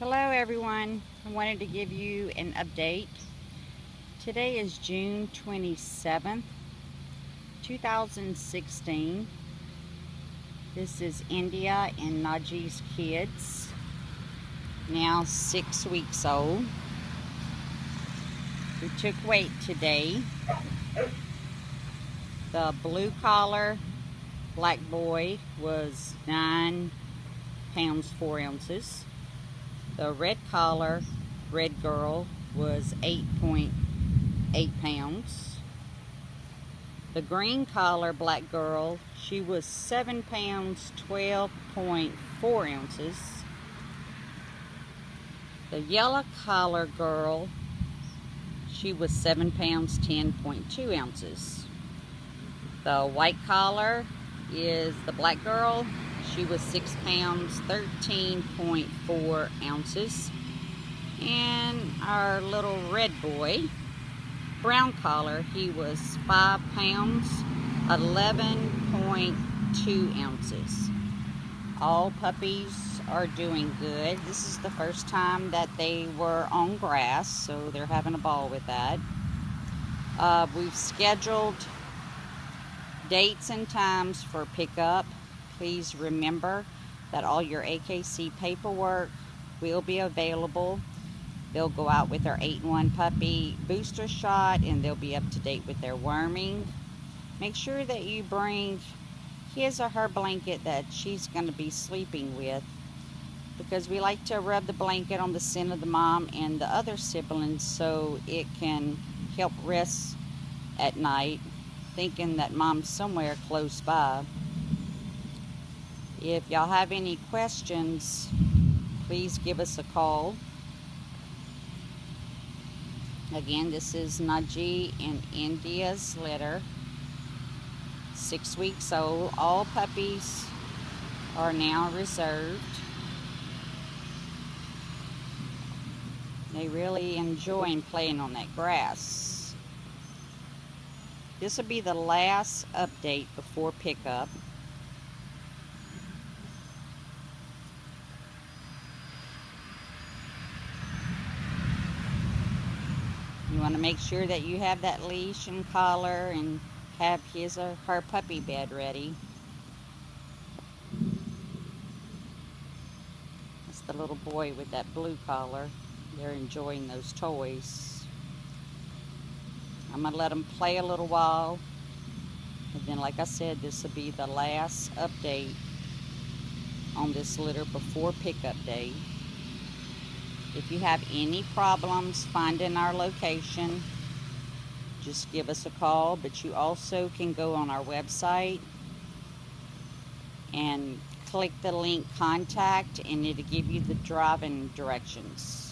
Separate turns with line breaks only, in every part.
Hello everyone. I wanted to give you an update. Today is June 27th, 2016. This is India and Najee's kids. Now six weeks old. We took weight today. The blue collar black boy was nine pounds four ounces. The red collar red girl was 8.8 .8 pounds. The green collar black girl, she was 7 pounds 12.4 ounces. The yellow collar girl, she was 7 pounds 10.2 ounces. The white collar is the black girl, she was 6 pounds 13.4 ounces. And our little red boy, brown collar, he was 5 pounds 11.2 ounces. All puppies are doing good. This is the first time that they were on grass, so they're having a ball with that. Uh, we've scheduled dates and times for pickup please remember that all your AKC paperwork will be available. They'll go out with their 8-in-1 puppy booster shot and they'll be up to date with their worming. Make sure that you bring his or her blanket that she's going to be sleeping with because we like to rub the blanket on the scent of the mom and the other siblings so it can help rest at night thinking that mom's somewhere close by. If y'all have any questions, please give us a call. Again, this is Najee and India's litter. Six weeks old. All puppies are now reserved. They really enjoy playing on that grass. This will be the last update before pickup. You want to make sure that you have that leash and collar and have his or her puppy bed ready. That's the little boy with that blue collar. They're enjoying those toys. I'm going to let them play a little while. And then, like I said, this will be the last update on this litter before pickup day. If you have any problems finding our location, just give us a call. But you also can go on our website and click the link contact and it'll give you the driving directions.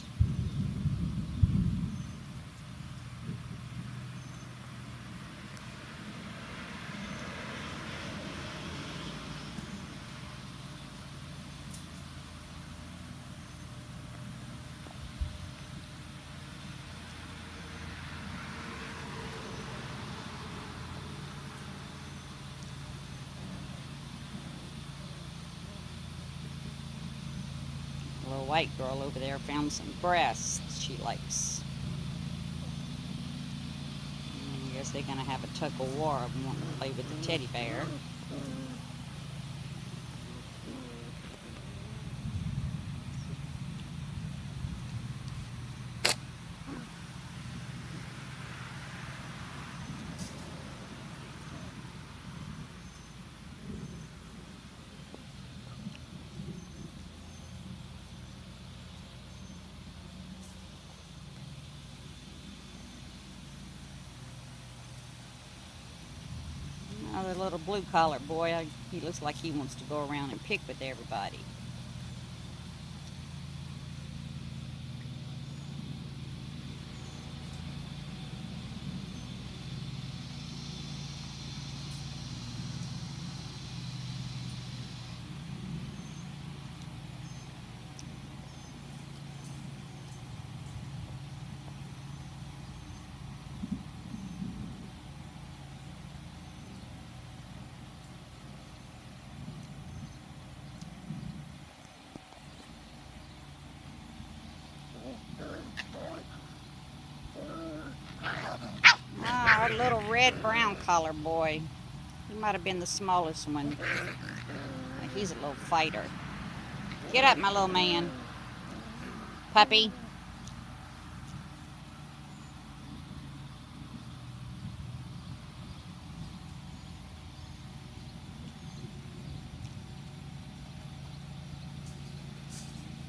little white girl over there found some grass she likes. And I guess they're going to have a tug of war of wanting to play with the teddy bear. Little blue collar boy. He looks like he wants to go around and pick with everybody. Little red brown collar boy. He might have been the smallest one. He's a little fighter. Get up, my little man. Puppy.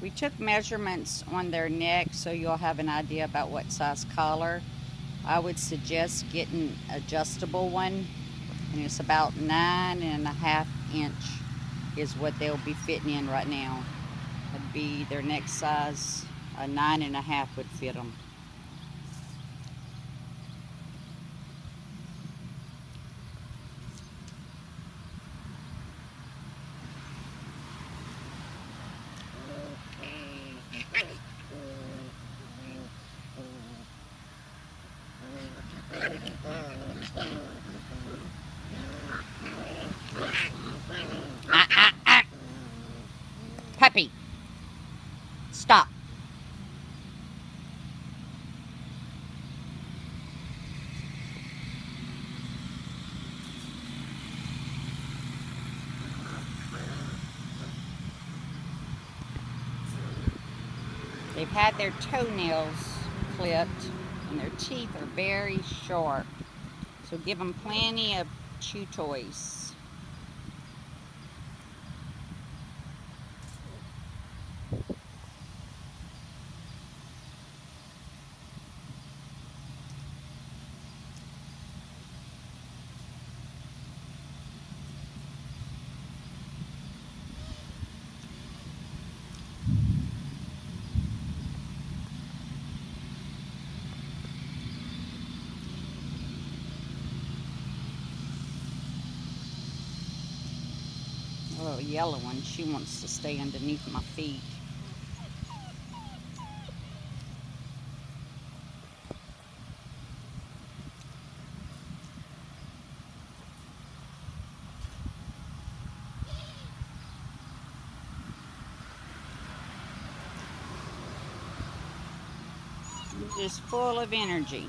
We took measurements on their neck so you'll have an idea about what size collar. I would suggest getting adjustable one and it's about nine and a half inch is what they'll be fitting in right now. It'd be their next size, a nine and a half would fit them. Had their toenails clipped and their teeth are very sharp. So give them plenty of chew toys. A little yellow one, she wants to stay underneath my feet. Just full of energy.